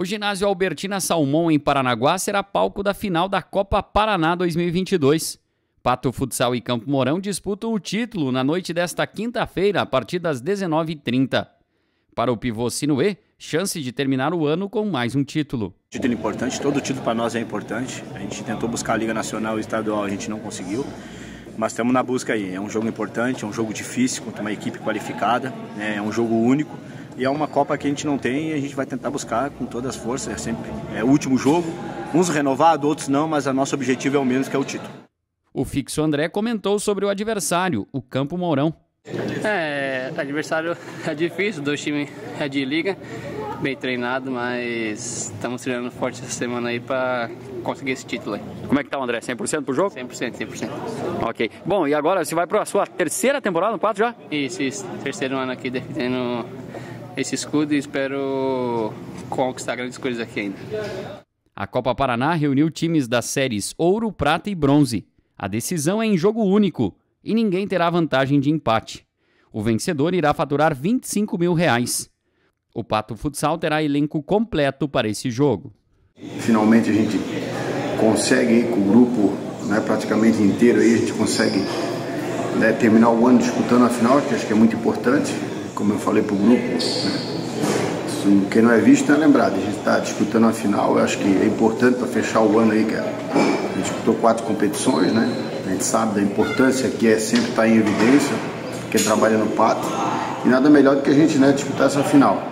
O ginásio Albertina Salmão em Paranaguá será palco da final da Copa Paraná 2022. Pato Futsal e Campo Mourão disputam o título na noite desta quinta-feira, a partir das 19h30. Para o pivô Sinuê, chance de terminar o ano com mais um título. Título importante, todo título para nós é importante. A gente tentou buscar a Liga Nacional e Estadual, a gente não conseguiu. Mas estamos na busca aí. É um jogo importante, é um jogo difícil, contra uma equipe qualificada, né? é um jogo único. E é uma Copa que a gente não tem e a gente vai tentar buscar com todas as forças. É sempre é o último jogo, uns renovados, outros não, mas o nosso objetivo é o menos, que é o título. O fixo André comentou sobre o adversário, o Campo Mourão. É, adversário é difícil, dois times é de liga, bem treinado, mas estamos treinando forte essa semana aí para conseguir esse título aí. Como é que tá o André? 100% pro jogo? 100%, 100%. Ok. Bom, e agora você vai para a sua terceira temporada no 4 já? Isso, isso. Terceiro ano aqui defendendo esse escudo e espero conquistar grandes coisas aqui ainda. A Copa Paraná reuniu times das séries Ouro, Prata e Bronze. A decisão é em jogo único e ninguém terá vantagem de empate. O vencedor irá faturar 25 mil reais. O Pato Futsal terá elenco completo para esse jogo. Finalmente a gente consegue, com o grupo né, praticamente inteiro, aí, a gente consegue né, terminar o ano disputando a final, que acho que é muito importante como eu falei para o grupo, né? quem não é visto não é lembrado. A gente está disputando a final, eu acho que é importante para fechar o ano aí, cara. A gente disputou quatro competições, né? A gente sabe da importância que é sempre estar tá em evidência, porque trabalha no pato. E nada melhor do que a gente né, disputar essa final.